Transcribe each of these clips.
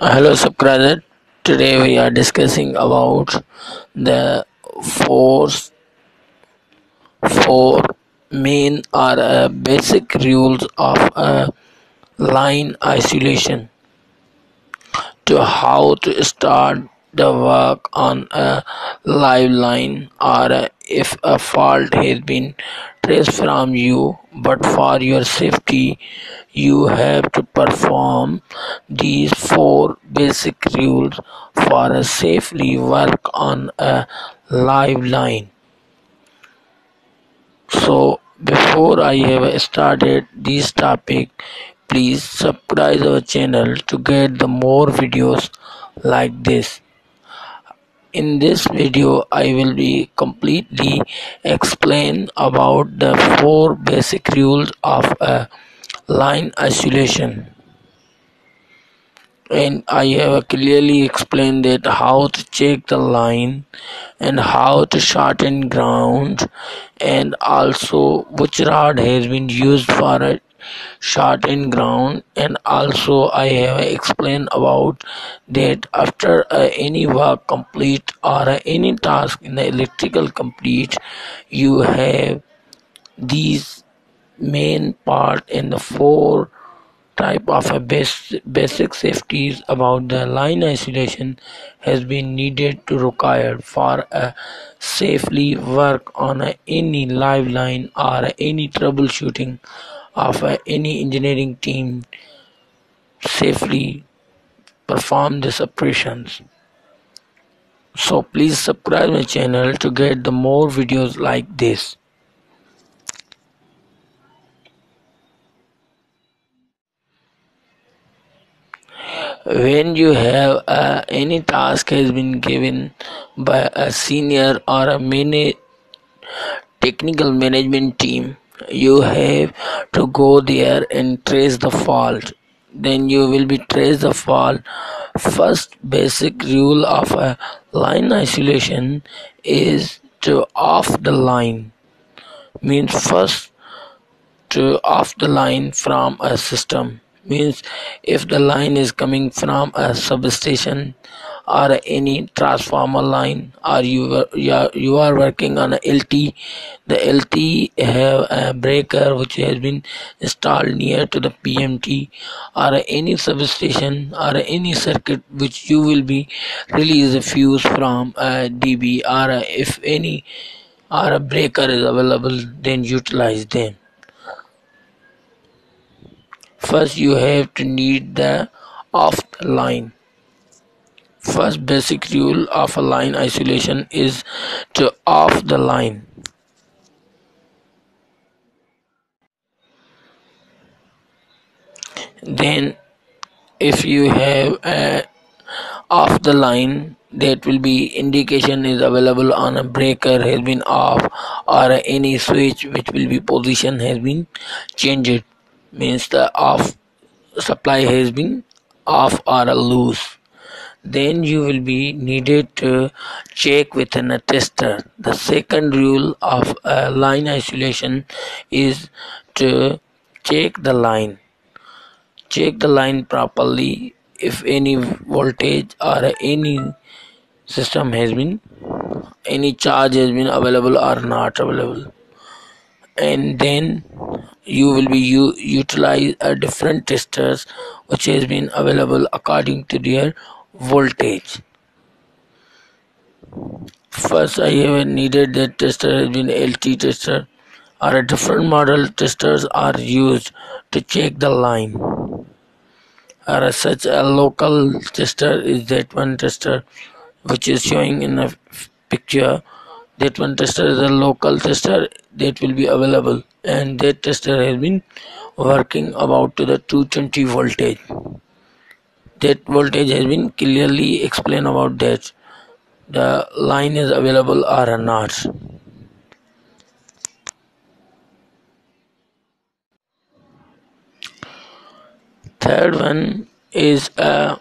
hello subscriber. Today we are discussing about the four four main or uh, basic rules of uh, line isolation. To how to start the work on a live line or if a fault has been traced from you but for your safety you have to perform these four basic rules for a safely work on a live line. So before i have started this topic please subscribe our channel to get the more videos like this in this video I will be completely explain about the four basic rules of a line isolation. And I have clearly explained that how to check the line and how to shorten ground and also which rod has been used for it shot in ground. And also I have explained about that after uh, any work complete or uh, any task in the electrical complete you have these main part in the four type of a base, basic safeties about the line isolation has been needed to require for a safely work on a, any live line or any troubleshooting of any engineering team safely perform these operations. So please subscribe my channel to get the more videos like this. When you have uh, any task has been given by a senior or a mini technical management team you have to go there and trace the fault. Then you will be trace the fault. First basic rule of a line isolation is to off the line. Means first to off the line from a system. Means if the line is coming from a substation or any transformer line? Or you you are working on a LT the LT have a breaker which has been installed near to the PMT or any substation or any circuit which you will be release a fuse from a DB or if any or a breaker is available then utilize them. First you have to need the off line first basic rule of a line isolation is to off the line. Then if you have a off the line that will be indication is available on a breaker has been off or any switch which will be position has been changed. Means the off supply has been off or loose then you will be needed to check within a tester the second rule of a line isolation is to check the line. Check the line properly if any voltage or any system has been any charge has been available or not available. And then you will be u- utilize a different testers which has been available according to their voltage. First i have needed that tester has been lt tester. Or a different model testers are used to check the line. Or such a local tester is that one tester which is showing in a picture. That one tester is a local tester that will be available. And that tester has been working about to the 220 voltage that voltage has been clearly explained about that. The line is available or not. Third one is a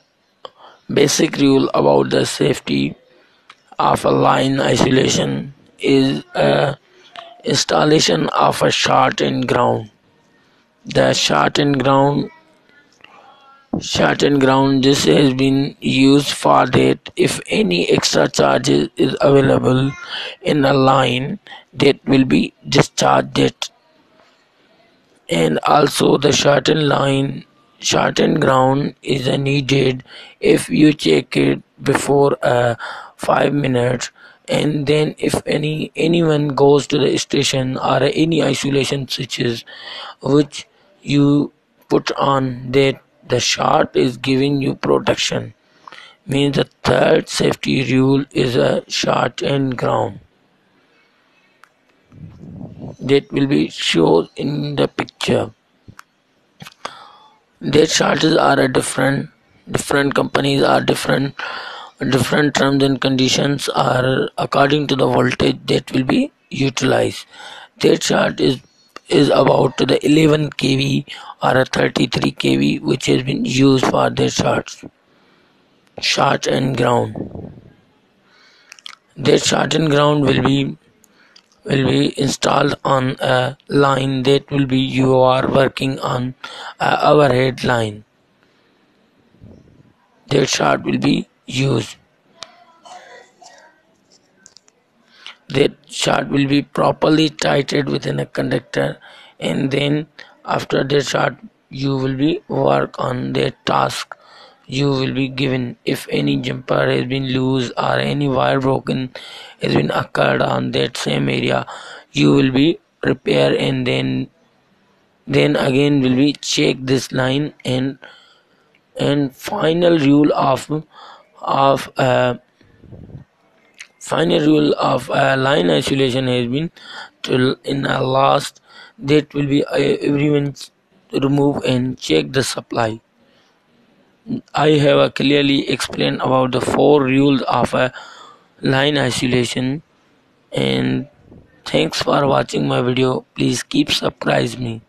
basic rule about the safety of a line isolation is a installation of a short in ground. The short in ground shorten ground this has been used for that if any extra charge is available in a line that will be discharged. And also the shorten line shorten ground is needed if you check it before uh, 5 minutes. And then if any anyone goes to the station or any isolation switches which you put on that the shot is giving you protection means the third safety rule is a shot in ground. That will be shown in the picture. Their charges are a different different companies are different different terms and conditions are according to the voltage that will be utilized. Their chart is is about the 11 kV or a 33 kV which has been used for their charts short and ground. That short and ground will be will be installed on a line that will be you are working on a overhead line. That short will be used that shot will be properly tightened within a conductor and then after that shot you will be work on that task you will be given. If any jumper has been loose or any wire broken has been occurred on that same area you will be repair and then then again will be check this line and and final rule of of uh, final rule of uh, line isolation has been to in a last that will be uh, everyone remove and check the supply. I have uh, clearly explained about the four rules of a line isolation and thanks for watching my video. Please keep surprise me.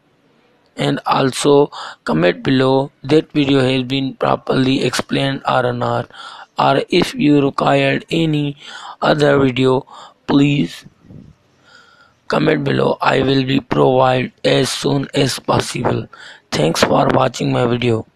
And also comment below that video has been properly explained or not or if you required any other video please comment below. I will be provide as soon as possible. Thanks for watching my video